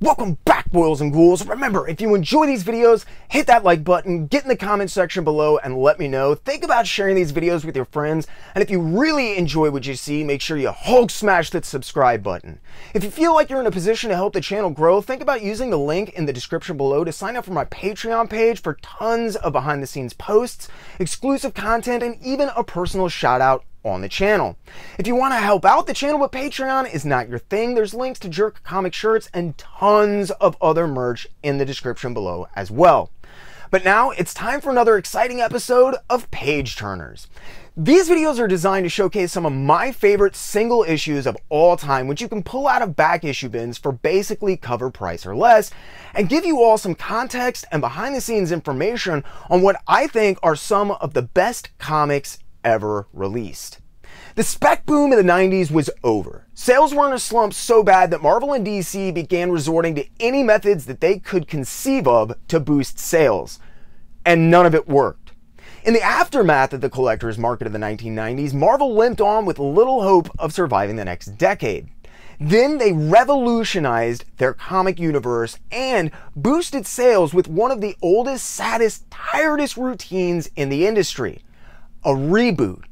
Welcome back, boils and ghouls. Remember, if you enjoy these videos, hit that like button, get in the comment section below and let me know. Think about sharing these videos with your friends, and if you really enjoy what you see, make sure you Hulk smash that subscribe button. If you feel like you're in a position to help the channel grow, think about using the link in the description below to sign up for my Patreon page for tons of behind the scenes posts, exclusive content, and even a personal shout out on the channel. If you want to help out the channel but Patreon is not your thing, there's links to Jerk comic shirts and tons of other merch in the description below as well. But now it's time for another exciting episode of Page Turners. These videos are designed to showcase some of my favorite single issues of all time, which you can pull out of back issue bins for basically cover price or less, and give you all some context and behind the scenes information on what I think are some of the best comics ever released. The spec boom in the 90s was over. Sales were in a slump so bad that Marvel and DC began resorting to any methods that they could conceive of to boost sales. And none of it worked. In the aftermath of the collector's market of the 1990s, Marvel limped on with little hope of surviving the next decade. Then they revolutionized their comic universe and boosted sales with one of the oldest, saddest, tiredest routines in the industry a reboot.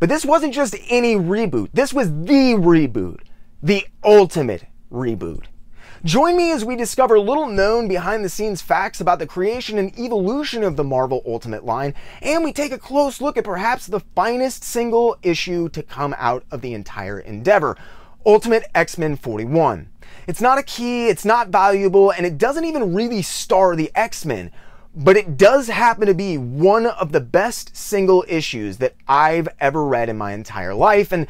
But this wasn't just any reboot, this was the reboot, the ultimate reboot. Join me as we discover little known behind the scenes facts about the creation and evolution of the Marvel Ultimate line, and we take a close look at perhaps the finest single issue to come out of the entire endeavor Ultimate X Men 41. It's not a key, it's not valuable, and it doesn't even really star the X Men, but it does happen to be one of the best single issues that I've ever read in my entire life. And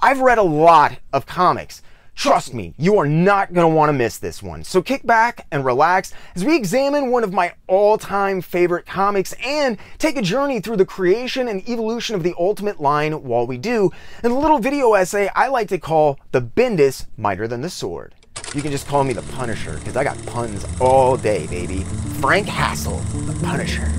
I've read a lot of comics. Trust me, you are not going to want to miss this one. So kick back and relax as we examine one of my all time favorite comics and take a journey through the creation and evolution of the Ultimate line while we do, in a little video essay I like to call The Bendis Mightier Than the Sword. You can just call me the Punisher, because I got puns all day, baby. Frank Hassel, the Punisher.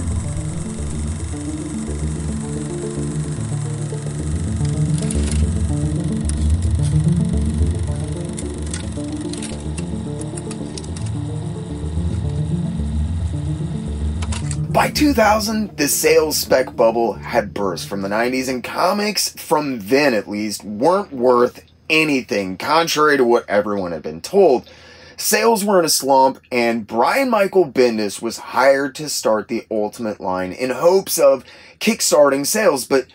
By 2000, the sales spec bubble had burst from the 90s, and comics, from then at least, weren't worth anything, contrary to what everyone had been told. Sales were in a slump, and Brian Michael Bendis was hired to start the Ultimate line in hopes of kickstarting sales, but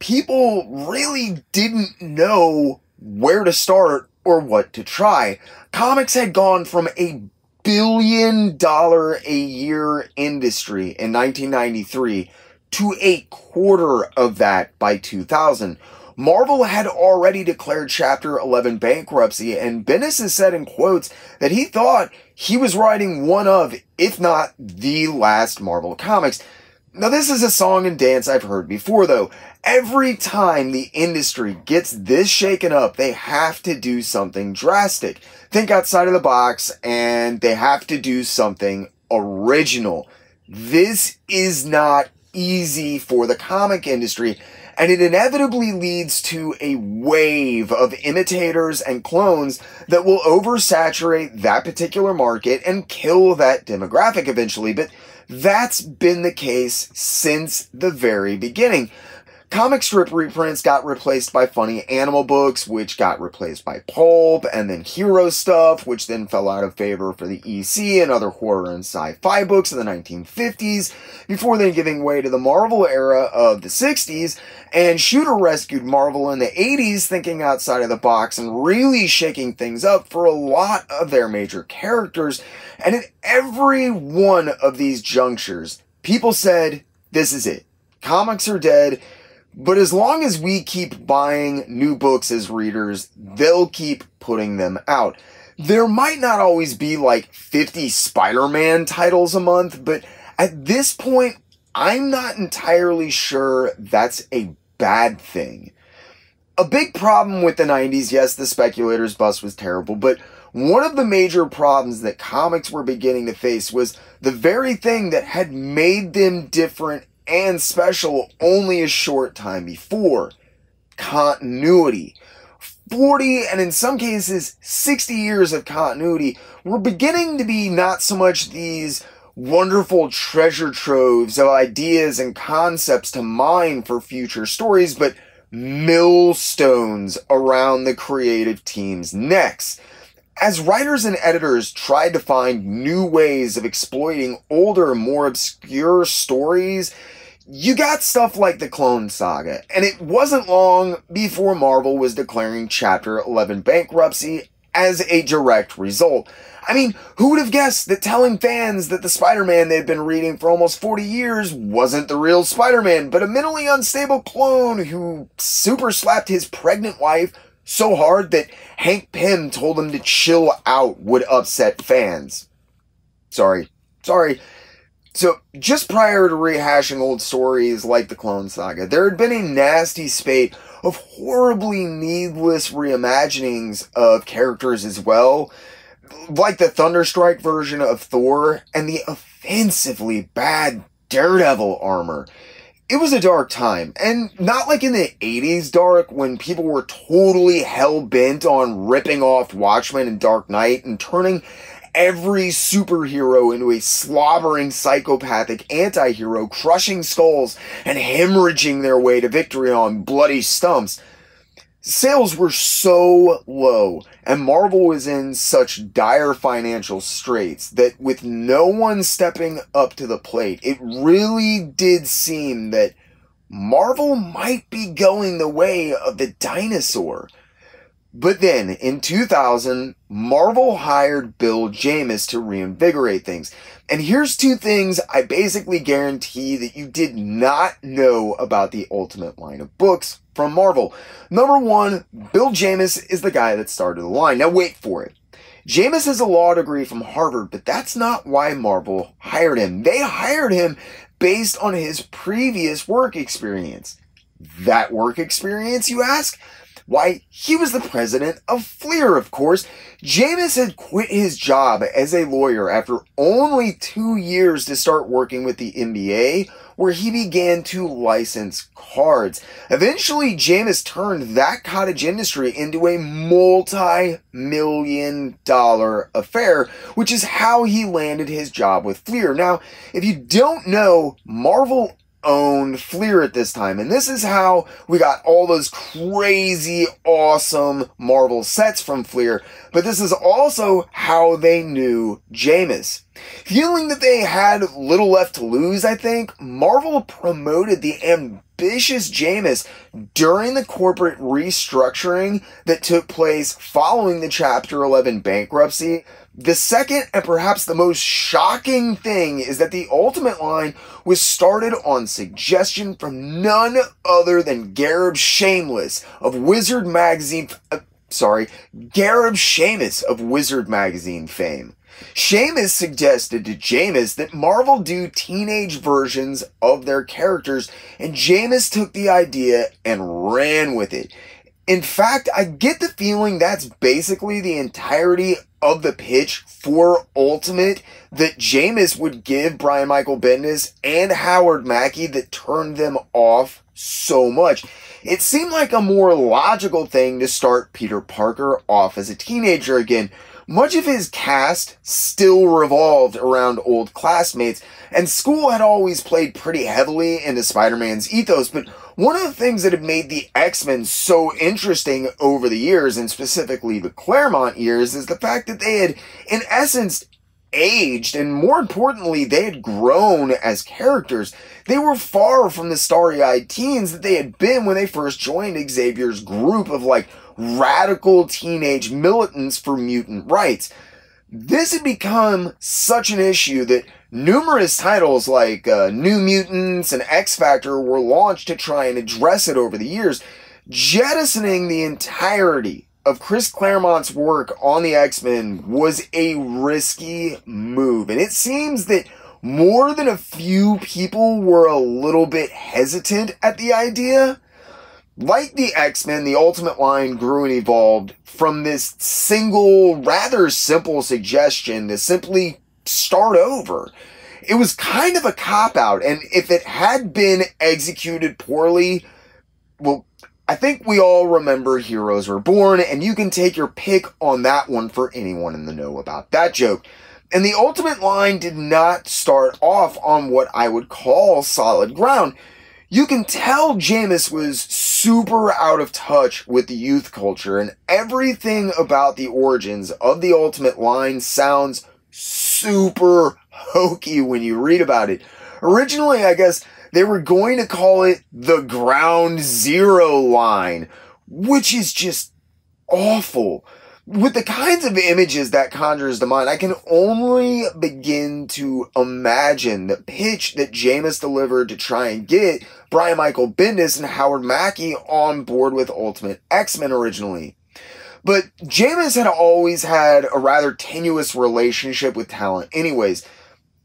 people really didn't know where to start or what to try. Comics had gone from a billion dollar a year industry in 1993 to a quarter of that by 2000. Marvel had already declared Chapter 11 bankruptcy, and Bendis has said in quotes that he thought he was writing one of, if not the last Marvel comics. Now, this is a song and dance I've heard before, though. Every time the industry gets this shaken up, they have to do something drastic. Think outside of the box, and they have to do something original. This is not easy for the comic industry and it inevitably leads to a wave of imitators and clones that will oversaturate that particular market and kill that demographic eventually. But that's been the case since the very beginning. Comic strip reprints got replaced by funny animal books, which got replaced by pulp, and then hero stuff, which then fell out of favor for the EC and other horror and sci-fi books in the 1950s, before then giving way to the Marvel era of the 60s, and Shooter rescued Marvel in the 80s, thinking outside of the box and really shaking things up for a lot of their major characters, and at every one of these junctures, people said, this is it. Comics are dead but as long as we keep buying new books as readers, they'll keep putting them out. There might not always be like 50 Spider-Man titles a month, but at this point, I'm not entirely sure that's a bad thing. A big problem with the 90s, yes, the speculators bust was terrible, but one of the major problems that comics were beginning to face was the very thing that had made them different and special only a short time before. Continuity. 40 and in some cases 60 years of continuity were beginning to be not so much these wonderful treasure troves of ideas and concepts to mine for future stories, but millstones around the creative team's necks. As writers and editors tried to find new ways of exploiting older, more obscure stories, you got stuff like the Clone Saga, and it wasn't long before Marvel was declaring Chapter 11 bankruptcy as a direct result. I mean, who would have guessed that telling fans that the Spider-Man they'd been reading for almost 40 years wasn't the real Spider-Man, but a mentally unstable clone who super slapped his pregnant wife so hard that Hank Pym told him to chill out would upset fans. Sorry. Sorry. So, just prior to rehashing old stories like the Clone Saga, there had been a nasty spate of horribly needless reimaginings of characters as well, like the Thunderstrike version of Thor and the offensively bad Daredevil armor. It was a dark time, and not like in the 80s dark when people were totally hell bent on ripping off Watchmen and Dark Knight and turning every superhero into a slobbering psychopathic anti-hero crushing skulls and hemorrhaging their way to victory on bloody stumps. Sales were so low and Marvel was in such dire financial straits that with no one stepping up to the plate, it really did seem that Marvel might be going the way of the dinosaur. But then, in 2000, Marvel hired Bill Jemas to reinvigorate things. And here's two things I basically guarantee that you did not know about the Ultimate line of books from Marvel. Number one, Bill Jemas is the guy that started the line. Now wait for it. Jemas has a law degree from Harvard, but that's not why Marvel hired him. They hired him based on his previous work experience. That work experience, you ask? Why, he was the president of Fleer, of course. Jemas had quit his job as a lawyer after only two years to start working with the NBA, where he began to license cards. Eventually, Jemas turned that cottage industry into a multi-million dollar affair, which is how he landed his job with Fleer. Now, if you don't know, Marvel owned Fleer at this time. And this is how we got all those crazy, awesome Marvel sets from Fleer. But this is also how they knew Jemas. Feeling that they had little left to lose, I think, Marvel promoted the ambitious Jemas during the corporate restructuring that took place following the Chapter 11 bankruptcy the second and perhaps the most shocking thing is that the Ultimate line was started on suggestion from none other than Gareb Shameless of Wizard Magazine, uh, sorry, Gareb Shamus of Wizard Magazine fame. Shamus suggested to Jemas that Marvel do teenage versions of their characters, and Jemas took the idea and ran with it. In fact, I get the feeling that's basically the entirety of the pitch for Ultimate that Jemas would give Brian Michael Bendis and Howard Mackie that turned them off so much. It seemed like a more logical thing to start Peter Parker off as a teenager again. Much of his cast still revolved around old classmates, and school had always played pretty heavily into Spider-Man's ethos, but one of the things that had made the X-Men so interesting over the years, and specifically the Claremont years, is the fact that they had, in essence, aged, and more importantly, they had grown as characters. They were far from the starry-eyed teens that they had been when they first joined Xavier's group of, like, radical teenage militants for mutant rights. This had become such an issue that numerous titles like uh, New Mutants and X Factor were launched to try and address it over the years, jettisoning the entirety of Chris Claremont's work on the X-Men was a risky move. And it seems that more than a few people were a little bit hesitant at the idea. Like the X-Men, the Ultimate line grew and evolved from this single, rather simple suggestion to simply start over. It was kind of a cop out, and if it had been executed poorly, well, I think we all remember Heroes Reborn, and you can take your pick on that one for anyone in the know about that joke. And the Ultimate line did not start off on what I would call solid ground. You can tell Jemas was super out of touch with the youth culture, and everything about the origins of the Ultimate line sounds super hokey when you read about it. Originally, I guess they were going to call it the Ground Zero line, which is just awful. With the kinds of images that conjures to mind, I can only begin to imagine the pitch that Jemas delivered to try and get Brian Michael Bendis and Howard Mackie on board with Ultimate X-Men originally. But Jemas had always had a rather tenuous relationship with talent anyways.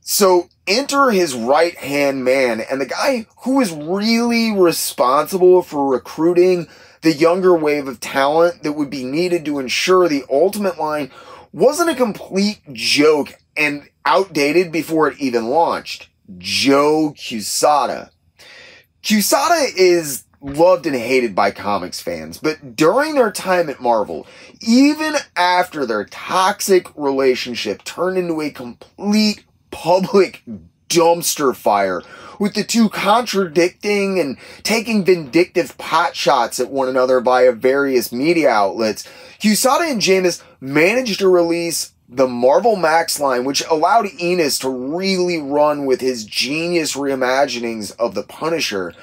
So enter his right hand man and the guy who is really responsible for recruiting the younger wave of talent that would be needed to ensure the ultimate line wasn't a complete joke and outdated before it even launched. Joe Quesada. Quesada is loved and hated by comics fans, but during their time at Marvel, even after their toxic relationship turned into a complete public dumpster fire with the two contradicting and taking vindictive pot shots at one another via various media outlets. Quesada and Jemas managed to release the Marvel Max line, which allowed Ennis to really run with his genius reimaginings of the Punisher.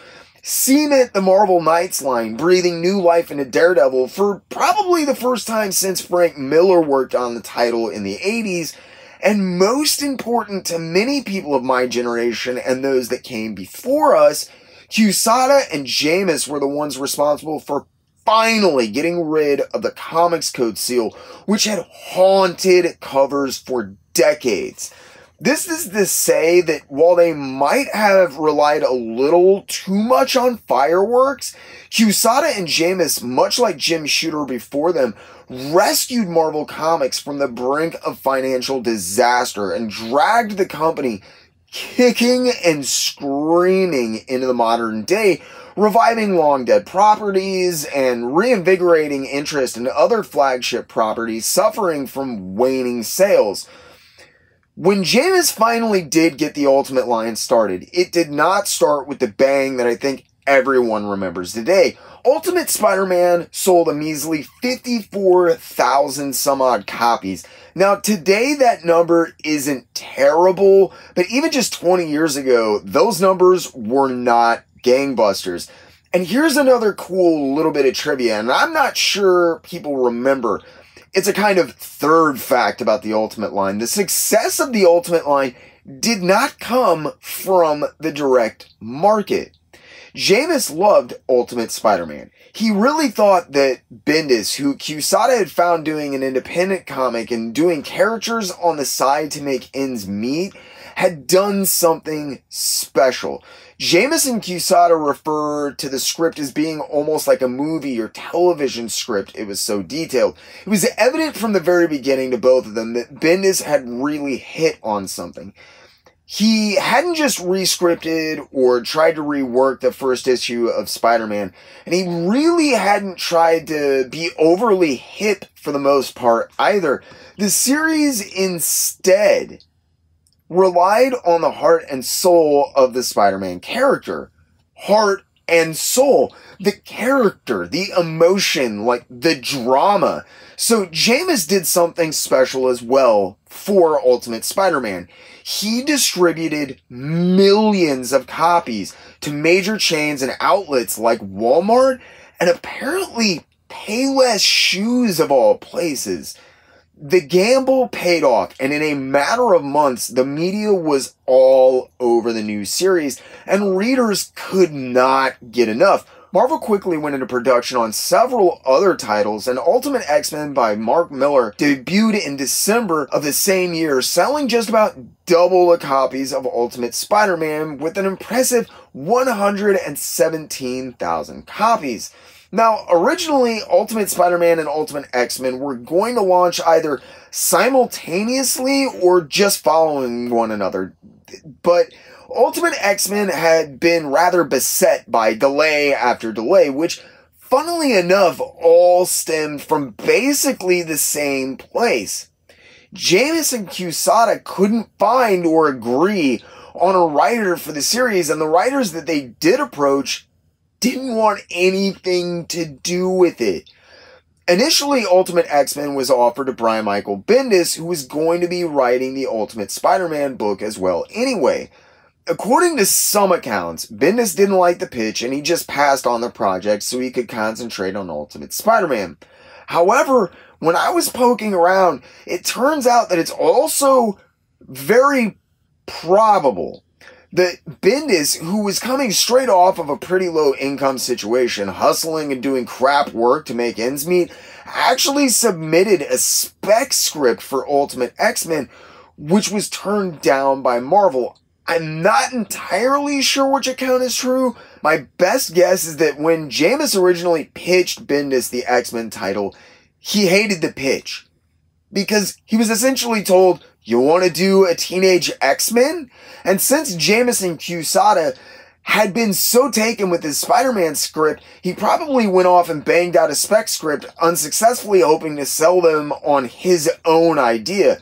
Cement the Marvel Knights line, breathing new life into Daredevil for probably the first time since Frank Miller worked on the title in the 80s, and most important to many people of my generation and those that came before us, Quesada and Jemas were the ones responsible for finally getting rid of the Comics Code seal, which had haunted covers for decades. This is to say that while they might have relied a little too much on fireworks, Quesada and Jemas, much like Jim Shooter before them, rescued Marvel Comics from the brink of financial disaster and dragged the company kicking and screaming into the modern day, reviving long dead properties and reinvigorating interest in other flagship properties suffering from waning sales. When Jemas finally did get the Ultimate Line started, it did not start with the bang that I think everyone remembers today. Ultimate Spider-Man sold a measly 54,000 some odd copies. Now today that number isn't terrible, but even just 20 years ago, those numbers were not gangbusters. And here's another cool little bit of trivia, and I'm not sure people remember. It's a kind of third fact about the Ultimate line. The success of the Ultimate line did not come from the direct market. Jemas loved Ultimate Spider-Man. He really thought that Bendis, who Quesada had found doing an independent comic and doing characters on the side to make ends meet, had done something special. Jemas and Quesada refer to the script as being almost like a movie or television script. It was so detailed. It was evident from the very beginning to both of them that Bendis had really hit on something he hadn't just rescripted or tried to rework the first issue of Spider-Man, and he really hadn't tried to be overly hip for the most part either. The series instead relied on the heart and soul of the Spider-Man character. Heart and soul. The character, the emotion, like the drama. So Jemas did something special as well for Ultimate Spider-Man he distributed millions of copies to major chains and outlets like Walmart and apparently Payless Shoes of all places. The gamble paid off, and in a matter of months, the media was all over the new series, and readers could not get enough. Marvel quickly went into production on several other titles, and Ultimate X-Men by Mark Millar debuted in December of the same year, selling just about double the copies of Ultimate Spider-Man with an impressive 117,000 copies. Now, originally, Ultimate Spider-Man and Ultimate X-Men were going to launch either simultaneously or just following one another. But Ultimate X-Men had been rather beset by delay after delay, which funnily enough, all stemmed from basically the same place. Jemas and Quesada couldn't find or agree on a writer for the series, and the writers that they did approach didn't want anything to do with it. Initially, Ultimate X-Men was offered to Brian Michael Bendis, who was going to be writing the Ultimate Spider-Man book as well anyway. According to some accounts, Bendis didn't like the pitch and he just passed on the project so he could concentrate on Ultimate Spider-Man. However, when I was poking around, it turns out that it's also very probable that Bendis, who was coming straight off of a pretty low income situation, hustling and doing crap work to make ends meet, actually submitted a spec script for Ultimate X-Men, which was turned down by Marvel. I'm not entirely sure which account is true. My best guess is that when Jemas originally pitched Bendis the X-Men title, he hated the pitch. Because he was essentially told, you want to do a teenage X-Men? And since Jemas and Quesada had been so taken with his Spider-Man script, he probably went off and banged out a spec script, unsuccessfully hoping to sell them on his own idea.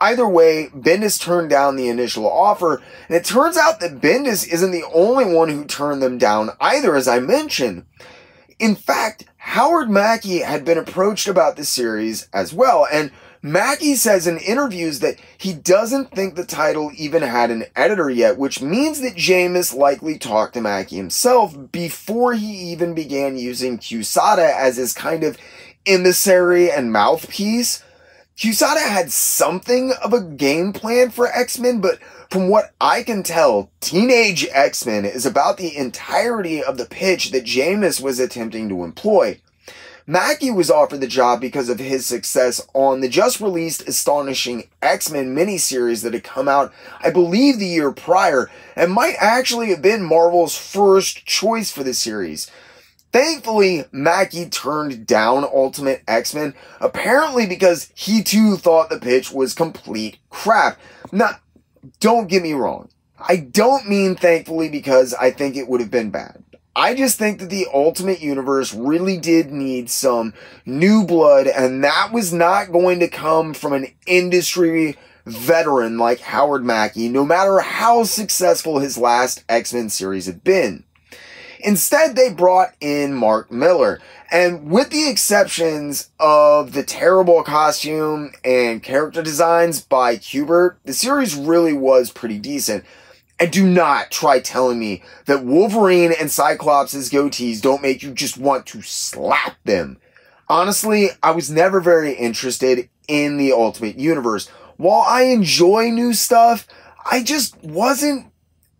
Either way, Bendis turned down the initial offer, and it turns out that Bendis isn't the only one who turned them down either, as I mentioned. In fact, Howard Mackie had been approached about the series as well, and Mackie says in interviews that he doesn't think the title even had an editor yet, which means that Jemas likely talked to Mackie himself before he even began using Quesada as his kind of emissary and mouthpiece. Quesada had something of a game plan for X-Men, but from what I can tell, Teenage X-Men is about the entirety of the pitch that Jemas was attempting to employ. Mackie was offered the job because of his success on the just released Astonishing X-Men miniseries that had come out, I believe, the year prior, and might actually have been Marvel's first choice for the series. Thankfully, Mackie turned down Ultimate X-Men, apparently because he too thought the pitch was complete crap. Now, don't get me wrong. I don't mean thankfully because I think it would have been bad. I just think that the Ultimate Universe really did need some new blood, and that was not going to come from an industry veteran like Howard Mackie, no matter how successful his last X-Men series had been. Instead, they brought in Mark Millar, and with the exceptions of the terrible costume and character designs by Kubert, the series really was pretty decent. And do not try telling me that Wolverine and Cyclops' goatees don't make you just want to slap them. Honestly, I was never very interested in the Ultimate Universe. While I enjoy new stuff, I just wasn't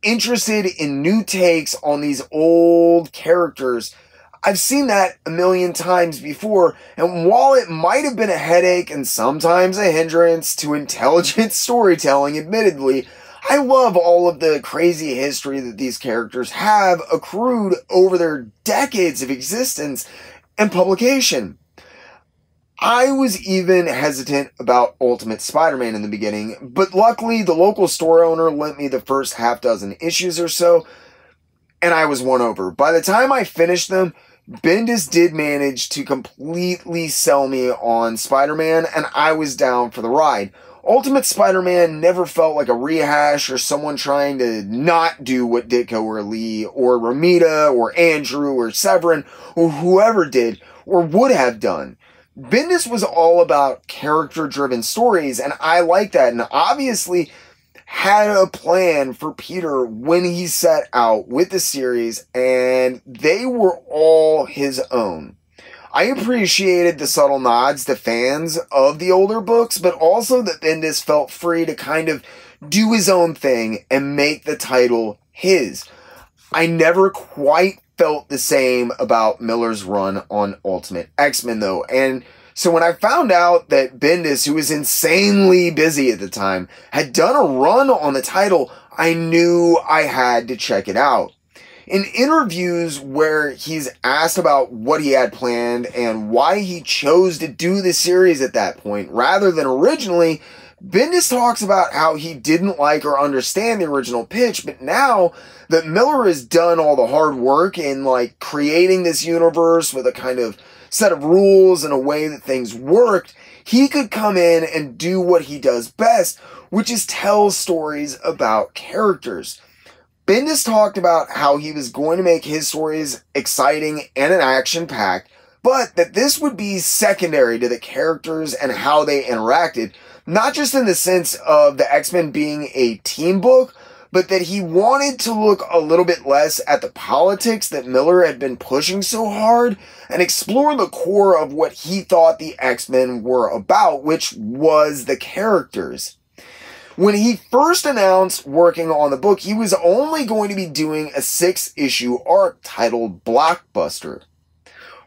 interested in new takes on these old characters. I've seen that a million times before, and while it might have been a headache and sometimes a hindrance to intelligent storytelling, admittedly, I love all of the crazy history that these characters have accrued over their decades of existence and publication. I was even hesitant about Ultimate Spider-Man in the beginning, but luckily the local store owner lent me the first half dozen issues or so, and I was won over. By the time I finished them, Bendis did manage to completely sell me on Spider-Man, and I was down for the ride. Ultimate Spider-Man never felt like a rehash or someone trying to not do what Ditko or Lee or Romita or Andru or Severin or whoever did or would have done. Bendis was all about character-driven stories, and I like that. And obviously had a plan for Peter when he set out with the series, and they were all his own. I appreciated the subtle nods to fans of the older books, but also that Bendis felt free to kind of do his own thing and make the title his. I never quite felt the same about Millar's run on Ultimate X-Men though, and so when I found out that Bendis, who was insanely busy at the time, had done a run on the title, I knew I had to check it out in interviews where he's asked about what he had planned and why he chose to do the series at that point rather than originally, Bendis talks about how he didn't like or understand the original pitch, but now that Millar has done all the hard work in like creating this universe with a kind of set of rules and a way that things worked, he could come in and do what he does best, which is tell stories about characters. Bendis talked about how he was going to make his stories exciting and an action packed, but that this would be secondary to the characters and how they interacted, not just in the sense of the X-Men being a team book, but that he wanted to look a little bit less at the politics that Millar had been pushing so hard and explore the core of what he thought the X-Men were about, which was the characters. When he first announced working on the book, he was only going to be doing a six issue arc titled Blockbuster.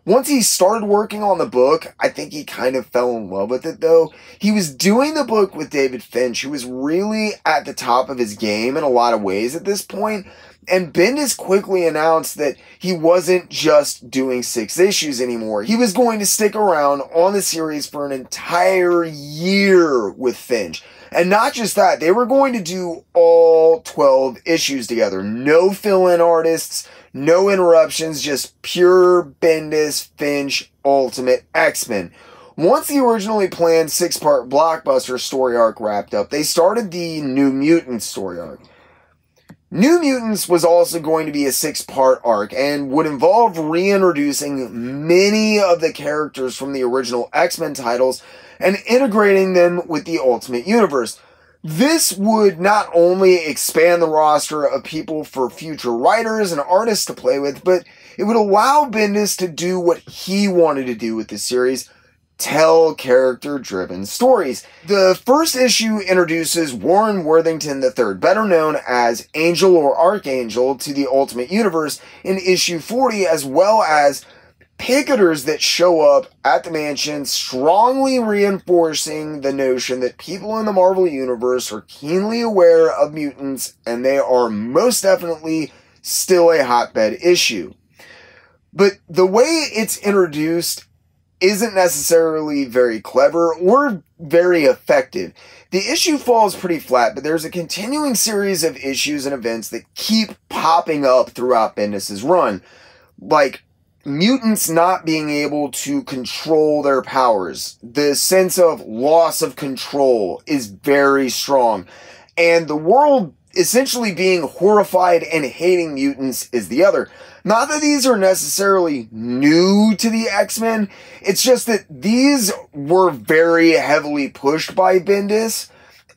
Once he started working on the book, I think he kind of fell in love with it though. He was doing the book with David Finch, who was really at the top of his game in a lot of ways at this point. And Bendis quickly announced that he wasn't just doing six issues anymore. He was going to stick around on the series for an entire year with Finch. And not just that, they were going to do all 12 issues together. No fill-in artists, no interruptions, just pure Bendis Finch Ultimate X-Men. Once the originally planned six-part blockbuster story arc wrapped up, they started the New Mutants story arc. New Mutants was also going to be a six part arc and would involve reintroducing many of the characters from the original X Men titles and integrating them with the Ultimate Universe. This would not only expand the roster of people for future writers and artists to play with, but it would allow Bendis to do what he wanted to do with the series tell character driven stories. The first issue introduces Warren Worthington III, better known as Angel or Archangel to the Ultimate Universe in issue 40, as well as picketers that show up at the mansion, strongly reinforcing the notion that people in the Marvel Universe are keenly aware of mutants and they are most definitely still a hotbed issue. But the way it's introduced isn't necessarily very clever or very effective. The issue falls pretty flat, but there's a continuing series of issues and events that keep popping up throughout Bendis's run. Like mutants not being able to control their powers. The sense of loss of control is very strong. And the world essentially being horrified and hating mutants is the other. Not that these are necessarily new to the X-Men, it's just that these were very heavily pushed by Bendis,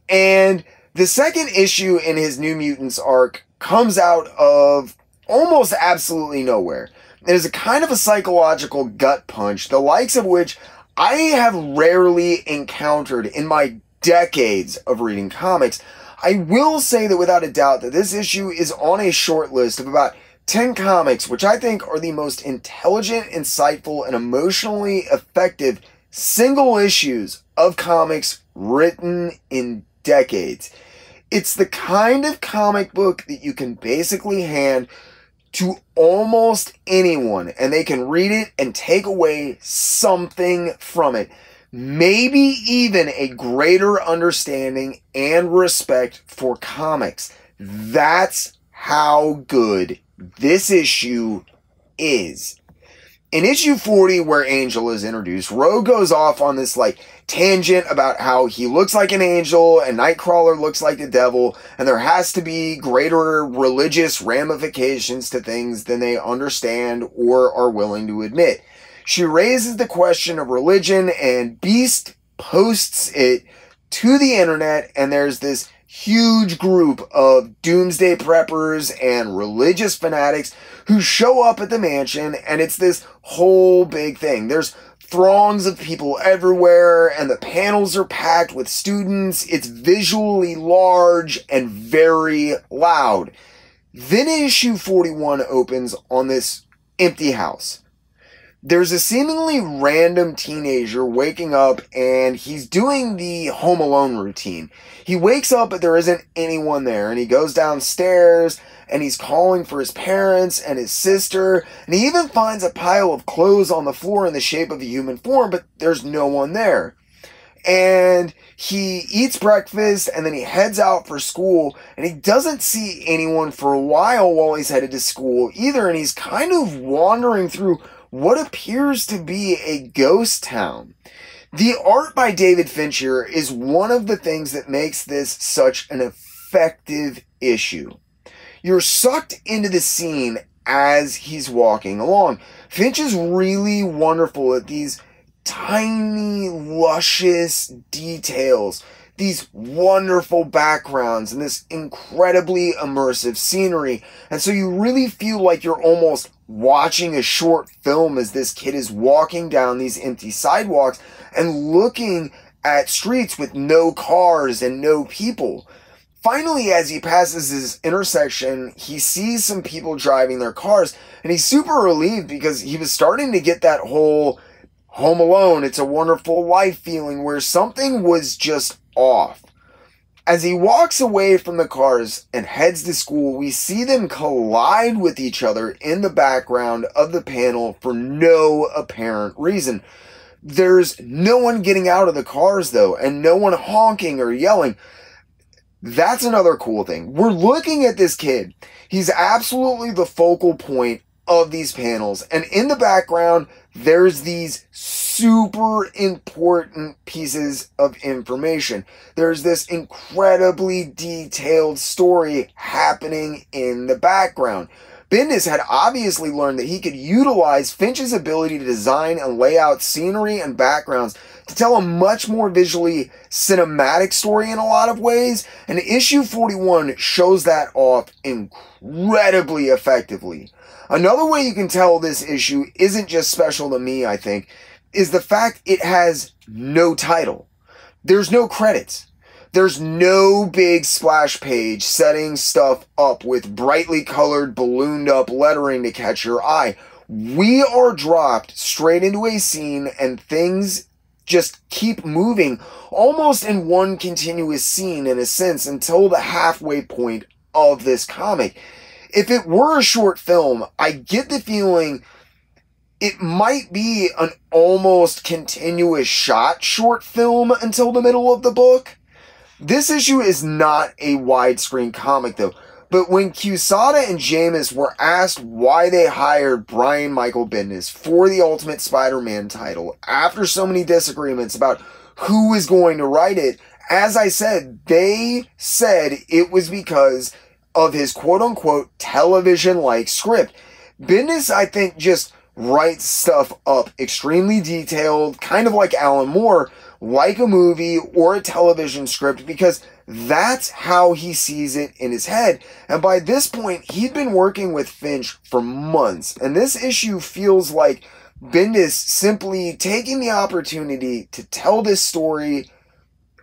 and the second issue in his New Mutants arc comes out of almost absolutely nowhere. It is a kind of a psychological gut punch, the likes of which I have rarely encountered in my decades of reading comics. I will say that without a doubt that this issue is on a short list of about 10 comics, which I think are the most intelligent, insightful, and emotionally effective single issues of comics written in decades. It's the kind of comic book that you can basically hand to almost anyone and they can read it and take away something from it. Maybe even a greater understanding and respect for comics. That's how good this issue is. In issue 40, where Angel is introduced, Rogue goes off on this like tangent about how he looks like an angel and Nightcrawler looks like the devil, and there has to be greater religious ramifications to things than they understand or are willing to admit. She raises the question of religion, and Beast posts it to the internet, and there's this huge group of doomsday preppers and religious fanatics who show up at the mansion and it's this whole big thing. There's throngs of people everywhere and the panels are packed with students. It's visually large and very loud. Then issue 41 opens on this empty house there's a seemingly random teenager waking up and he's doing the home alone routine. He wakes up but there isn't anyone there and he goes downstairs and he's calling for his parents and his sister and he even finds a pile of clothes on the floor in the shape of a human form but there's no one there. and he eats breakfast and then he heads out for school and he doesn't see anyone for a while while he's headed to school either and he's kind of wandering through what appears to be a ghost town. The art by David Finch is one of the things that makes this such an effective issue. You're sucked into the scene as he's walking along. Finch is really wonderful at these tiny, luscious details, these wonderful backgrounds, and this incredibly immersive scenery. And so you really feel like you're almost watching a short film as this kid is walking down these empty sidewalks and looking at streets with no cars and no people. Finally, as he passes this intersection, he sees some people driving their cars and he's super relieved because he was starting to get that whole Home Alone, It's a Wonderful Life feeling where something was just off. As he walks away from the cars and heads to school, we see them collide with each other in the background of the panel for no apparent reason. There's no one getting out of the cars though, and no one honking or yelling. That's another cool thing. We're looking at this kid. He's absolutely the focal point of these panels. And in the background, there's these super important pieces of information. There's this incredibly detailed story happening in the background. Bendis had obviously learned that he could utilize Finch's ability to design and lay out scenery and backgrounds to tell a much more visually cinematic story in a lot of ways, and issue 41 shows that off incredibly effectively. Another way you can tell this issue isn't just special to me, I think, is the fact it has no title. There's no credits. There's no big splash page setting stuff up with brightly colored, ballooned up lettering to catch your eye. We are dropped straight into a scene and things just keep moving almost in one continuous scene in a sense until the halfway point of this comic if it were a short film, I get the feeling it might be an almost continuous shot short film until the middle of the book. This issue is not a widescreen comic though. But when Quesada and Jemas were asked why they hired Brian Michael Bendis for the Ultimate Spider-Man title after so many disagreements about who is going to write it, as I said, they said it was because of his quote unquote television like script. Bendis, I think, just writes stuff up extremely detailed, kind of like Alan Moore, like a movie or a television script, because that's how he sees it in his head. And by this point, he'd been working with Finch for months, and this issue feels like Bendis simply taking the opportunity to tell this story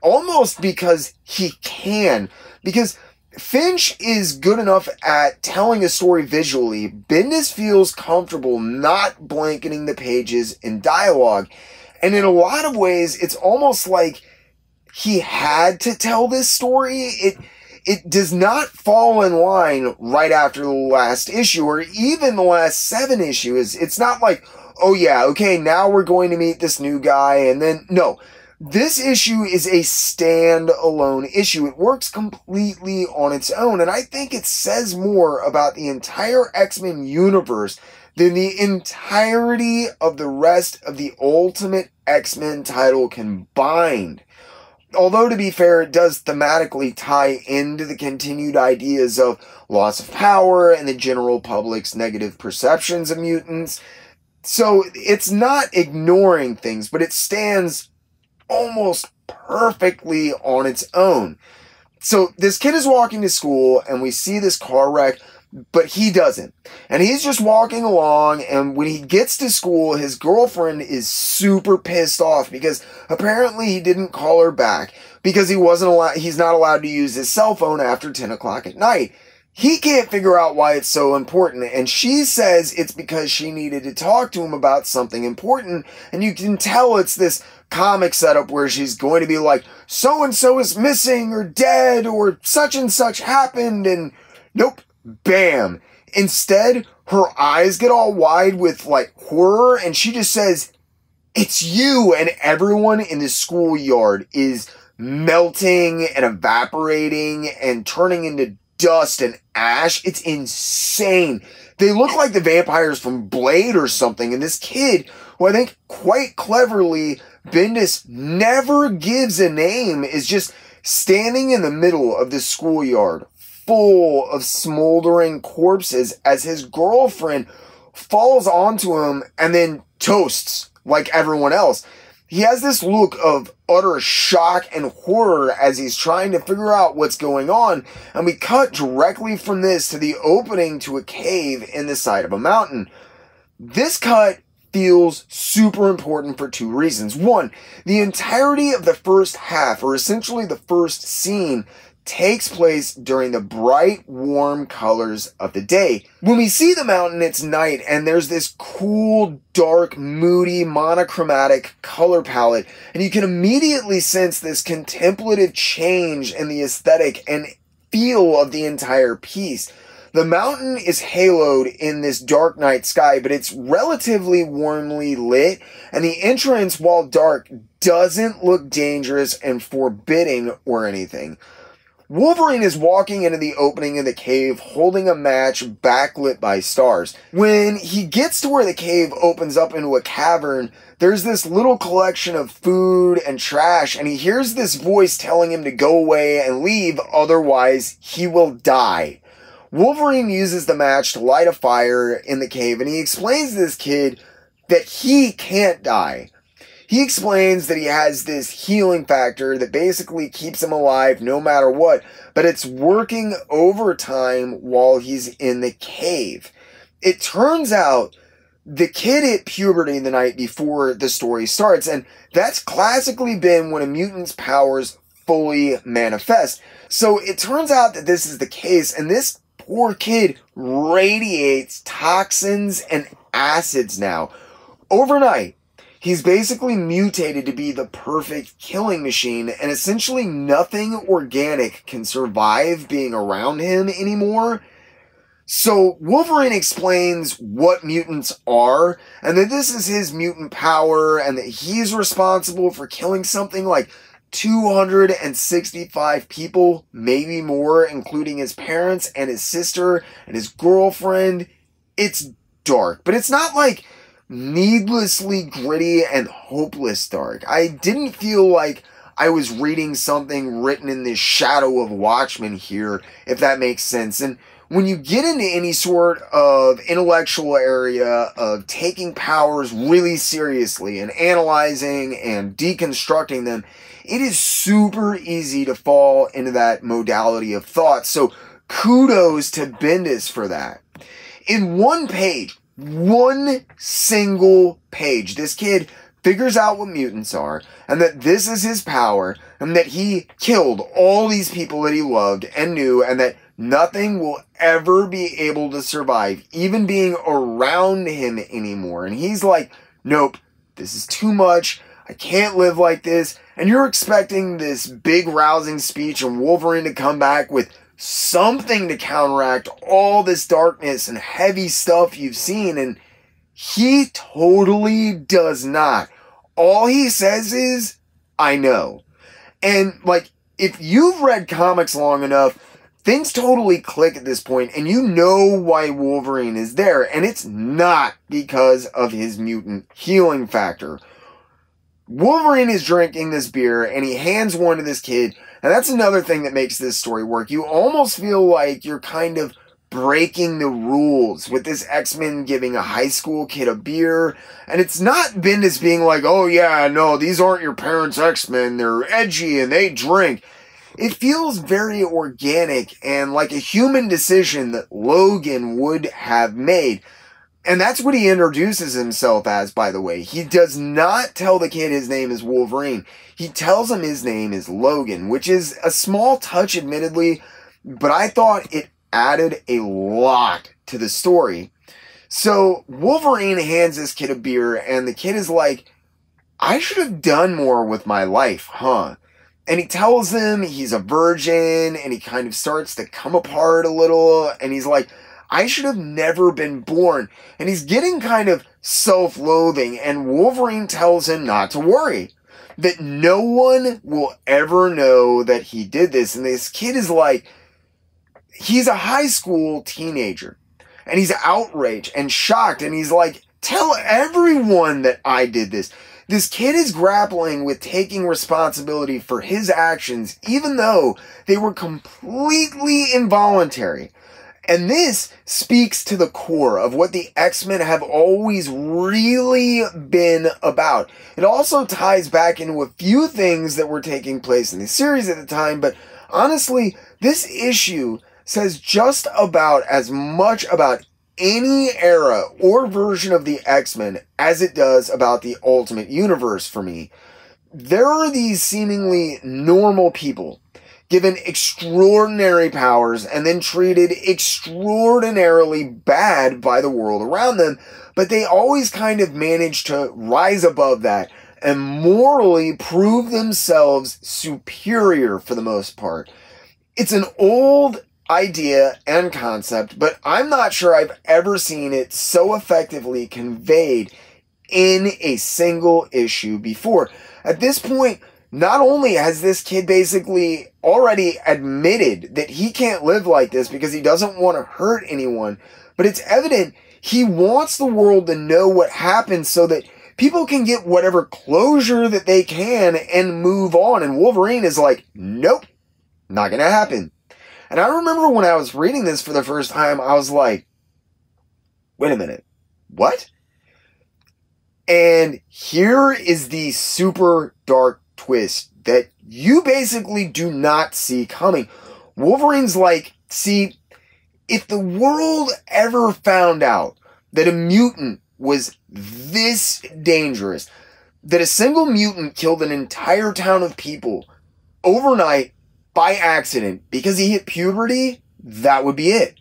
almost because he can. Because Finch is good enough at telling a story visually. Bendis feels comfortable not blanketing the pages in dialogue. And in a lot of ways, it's almost like he had to tell this story. It, it does not fall in line right after the last issue or even the last seven issues. It's not like, oh yeah, okay, now we're going to meet this new guy. And then, no, this issue is a stand-alone issue. It works completely on its own, and I think it says more about the entire X-Men universe than the entirety of the rest of the Ultimate X-Men title combined. Although, to be fair, it does thematically tie into the continued ideas of loss of power and the general public's negative perceptions of mutants. So it's not ignoring things, but it stands almost perfectly on its own. So this kid is walking to school and we see this car wreck, but he doesn't. And he's just walking along and when he gets to school, his girlfriend is super pissed off because apparently he didn't call her back because he wasn't allowed, he's not allowed to use his cell phone after 10 o'clock at night. He can't figure out why it's so important, and she says it's because she needed to talk to him about something important, and you can tell it's this comic setup where she's going to be like, so and so is missing or dead or such and such happened and nope, bam. Instead, her eyes get all wide with like horror and she just says, it's you. And everyone in the schoolyard is melting and evaporating and turning into dust and ash. It's insane. They look like the vampires from Blade or something. And this kid, who I think quite cleverly, Bendis never gives a name, is just standing in the middle of the schoolyard, full of smoldering corpses as his girlfriend falls onto him and then toasts like everyone else. He has this look of utter shock and horror as he's trying to figure out what's going on, and we cut directly from this to the opening to a cave in the side of a mountain. This cut feels super important for two reasons. One, the entirety of the first half, or essentially the first scene, takes place during the bright, warm colors of the day. When we see the mountain, it's night, and there's this cool, dark, moody, monochromatic color palette, and you can immediately sense this contemplative change in the aesthetic and feel of the entire piece. The mountain is haloed in this dark night sky, but it's relatively warmly lit, and the entrance, while dark, doesn't look dangerous and forbidding or anything. Wolverine is walking into the opening of the cave holding a match backlit by stars. When he gets to where the cave opens up into a cavern, there's this little collection of food and trash, and he hears this voice telling him to go away and leave, otherwise, he will die. Wolverine uses the match to light a fire in the cave, and he explains to this kid that he can't die. He explains that he has this healing factor that basically keeps him alive no matter what, but it's working overtime while he's in the cave. It turns out the kid hit puberty the night before the story starts, and that's classically been when a mutant's powers fully manifest. So it turns out that this is the case, and this poor kid radiates toxins and acids now. Overnight, he's basically mutated to be the perfect killing machine, and essentially nothing organic can survive being around him anymore. So Wolverine explains what mutants are, and that this is his mutant power, and that he's responsible for killing something like 265 people, maybe more, including his parents and his sister and his girlfriend. It's dark, but it's not like needlessly gritty and hopeless dark. I didn't feel like I was reading something written in the shadow of Watchmen here, if that makes sense. And when you get into any sort of intellectual area of taking powers really seriously and analyzing and deconstructing them, it is super easy to fall into that modality of thought. So kudos to Bendis for that. In one page, one single page, this kid figures out what mutants are and that this is his power and that he killed all these people that he loved and knew and that nothing will ever be able to survive, even being around him anymore. And he's like, nope, this is too much. I can't live like this. And you're expecting this big rousing speech and Wolverine to come back with something to counteract all this darkness and heavy stuff you've seen. And he totally does not. All he says is, I know. And like, if you've read comics long enough, things totally click at this point and you know why Wolverine is there. And it's not because of his mutant healing factor. Wolverine is drinking this beer and he hands one to this kid. And that's another thing that makes this story work. You almost feel like you're kind of breaking the rules with this X-Men giving a high school kid a beer. And it's not Bendis being like, oh yeah, no, these aren't your parents' X-Men. They're edgy and they drink. It feels very organic and like a human decision that Logan would have made. And that's what he introduces himself as, by the way. He does not tell the kid his name is Wolverine. He tells him his name is Logan, which is a small touch, admittedly, but I thought it added a lot to the story. So Wolverine hands this kid a beer, and the kid is like, I should have done more with my life, huh? And he tells him he's a virgin, and he kind of starts to come apart a little, and he's like, I should have never been born. And he's getting kind of self loathing, and Wolverine tells him not to worry. That no one will ever know that he did this. And this kid is like, he's a high school teenager. And he's outraged and shocked. And he's like, tell everyone that I did this. This kid is grappling with taking responsibility for his actions, even though they were completely involuntary. And this speaks to the core of what the X-Men have always really been about. It also ties back into a few things that were taking place in the series at the time, but honestly, this issue says just about as much about any era or version of the X-Men as it does about the Ultimate Universe for me. There are these seemingly normal people given extraordinary powers and then treated extraordinarily bad by the world around them, but they always kind of manage to rise above that and morally prove themselves superior for the most part. It's an old idea and concept, but I'm not sure I've ever seen it so effectively conveyed in a single issue before. At this point, not only has this kid basically already admitted that he can't live like this because he doesn't want to hurt anyone, but it's evident he wants the world to know what happened so that people can get whatever closure that they can and move on. And Wolverine is like, nope, not gonna happen. And I remember when I was reading this for the first time, I was like, wait a minute, what? And here is the super dark twist that you basically do not see coming. Wolverine's like, see, if the world ever found out that a mutant was this dangerous, that a single mutant killed an entire town of people overnight by accident because he hit puberty, that would be it.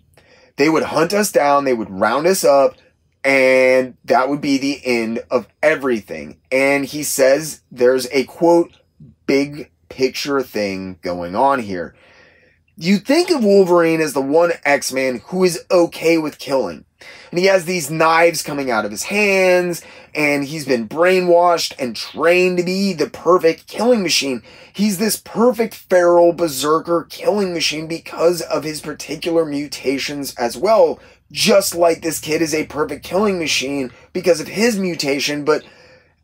They would hunt us down, they would round us up, and that would be the end of everything. And he says there's a quote, big picture thing going on here. You think of Wolverine as the one X-Man who is okay with killing. And he has these knives coming out of his hands, and he's been brainwashed and trained to be the perfect killing machine. He's this perfect feral berserker killing machine because of his particular mutations as well. Just like this kid is a perfect killing machine because of his mutation, but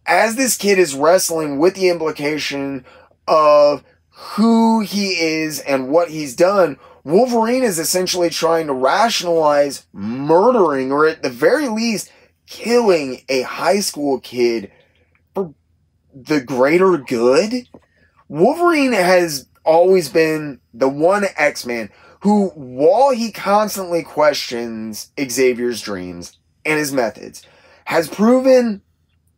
as this kid is wrestling with the implication of who he is and what he's done, Wolverine is essentially trying to rationalize murdering, or at the very least, killing a high school kid for the greater good. Wolverine has always been the one X-Man who, while he constantly questions Xavier's dreams and his methods, has proven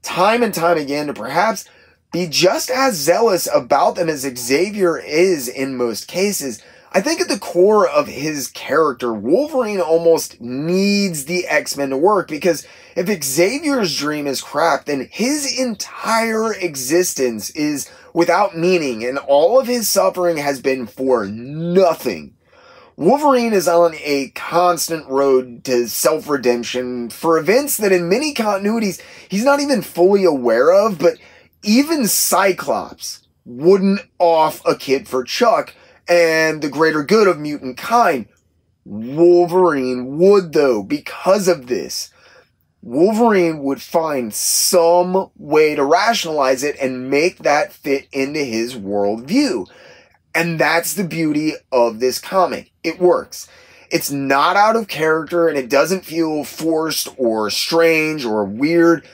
time and time again to perhaps be just as zealous about them as Xavier is in most cases. I think at the core of his character, Wolverine almost needs the X-Men to work because if Xavier's dream is crap, then his entire existence is without meaning and all of his suffering has been for nothing. Wolverine is on a constant road to self-redemption for events that in many continuities he's not even fully aware of, but even Cyclops wouldn't off a kid for Chuck and the greater good of mutant kind. Wolverine would though, because of this. Wolverine would find some way to rationalize it and make that fit into his worldview. And that's the beauty of this comic. It works. It's not out of character and it doesn't feel forced or strange or weird.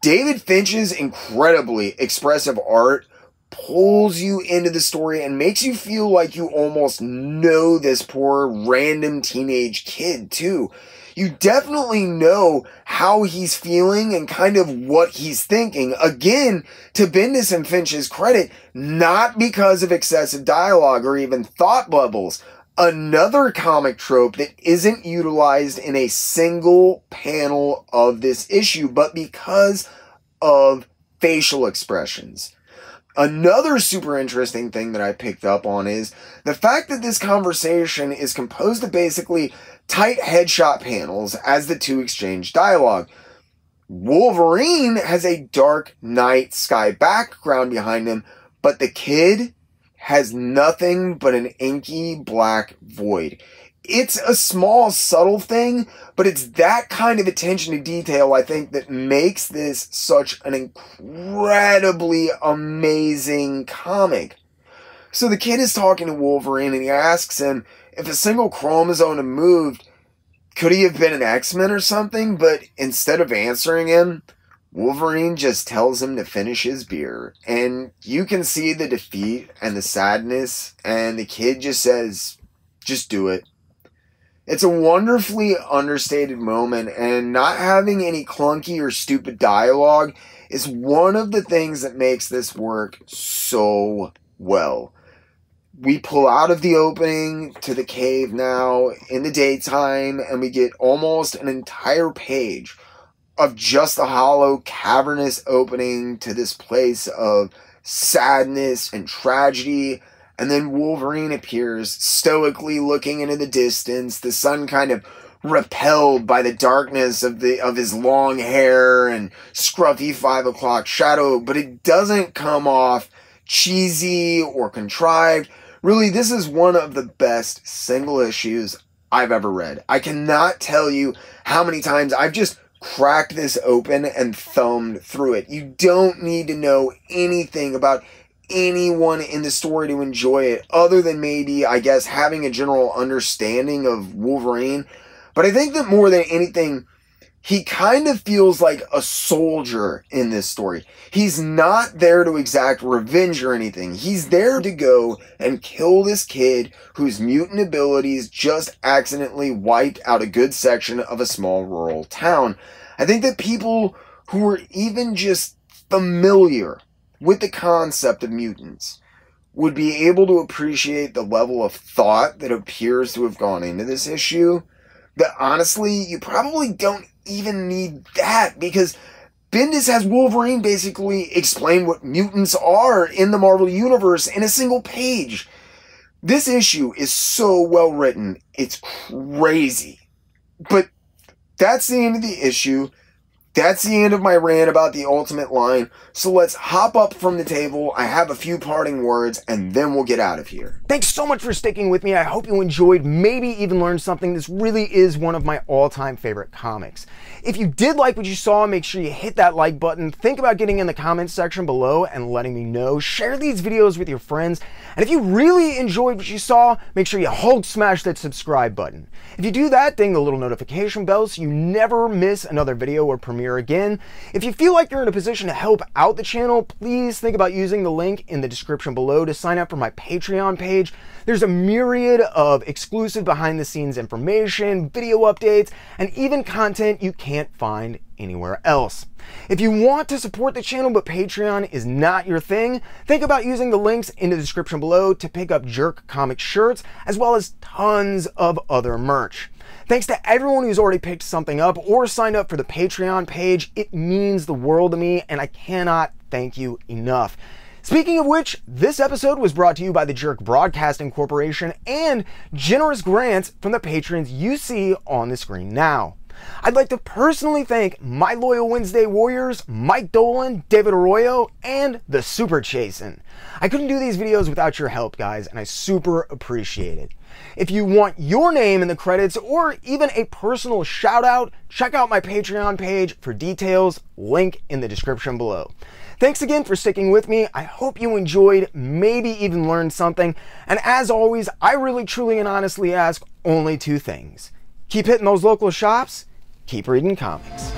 David Finch's incredibly expressive art pulls you into the story and makes you feel like you almost know this poor random teenage kid too. You definitely know how he's feeling and kind of what he's thinking. Again, to Bendis and Finch's credit, not because of excessive dialogue or even thought bubbles. Another comic trope that isn't utilized in a single panel of this issue, but because of facial expressions. Another super interesting thing that I picked up on is the fact that this conversation is composed of basically tight headshot panels as the two exchange dialogue. Wolverine has a dark night sky background behind him, but the kid has nothing but an inky black void. It's a small, subtle thing, but it's that kind of attention to detail, I think, that makes this such an incredibly amazing comic. So the kid is talking to Wolverine and he asks him if a single chromosome had moved, could he have been an X-Men or something? But instead of answering him, Wolverine just tells him to finish his beer. And you can see the defeat and the sadness, and the kid just says, just do it. It's a wonderfully understated moment, and not having any clunky or stupid dialogue is one of the things that makes this work so well we pull out of the opening to the cave now in the daytime, and we get almost an entire page of just a hollow, cavernous opening to this place of sadness and tragedy. And then Wolverine appears, stoically looking into the distance, the sun kind of repelled by the darkness of the of his long hair and scruffy five o'clock shadow, but it doesn't come off cheesy or contrived Really, this is one of the best single issues I've ever read. I cannot tell you how many times I've just cracked this open and thumbed through it. You don't need to know anything about anyone in the story to enjoy it, other than maybe, I guess, having a general understanding of Wolverine. But I think that more than anything, he kind of feels like a soldier in this story. He's not there to exact revenge or anything. He's there to go and kill this kid whose mutant abilities just accidentally wiped out a good section of a small rural town. I think that people who are even just familiar with the concept of mutants would be able to appreciate the level of thought that appears to have gone into this issue that honestly you probably don't even need that because Bendis has Wolverine basically explain what mutants are in the Marvel Universe in a single page. This issue is so well written, it's crazy. But that's the end of the issue. That's the end of my rant about the ultimate line. So let's hop up from the table. I have a few parting words and then we'll get out of here. Thanks so much for sticking with me. I hope you enjoyed, maybe even learned something. This really is one of my all-time favorite comics. If you did like what you saw, make sure you hit that like button. Think about getting in the comments section below and letting me know. Share these videos with your friends. And if you really enjoyed what you saw, make sure you Hulk smash that subscribe button. If you do that, ding the little notification bell so you never miss another video or premiere again. If you feel like you're in a position to help out the channel, please think about using the link in the description below to sign up for my Patreon page. There's a myriad of exclusive behind the scenes information, video updates, and even content you can't find anywhere else. If you want to support the channel but Patreon is not your thing, think about using the links in the description below to pick up Jerk comic shirts as well as tons of other merch. Thanks to everyone who's already picked something up or signed up for the Patreon page. It means the world to me and I cannot thank you enough. Speaking of which, this episode was brought to you by the Jerk Broadcasting Corporation and generous grants from the patrons you see on the screen now. I'd like to personally thank my loyal Wednesday Warriors, Mike Dolan, David Arroyo, and the Super Chasin. I couldn't do these videos without your help, guys, and I super appreciate it. If you want your name in the credits or even a personal shout out, check out my Patreon page for details, link in the description below. Thanks again for sticking with me. I hope you enjoyed, maybe even learned something. And as always, I really, truly, and honestly ask only two things. Keep hitting those local shops, keep reading comics.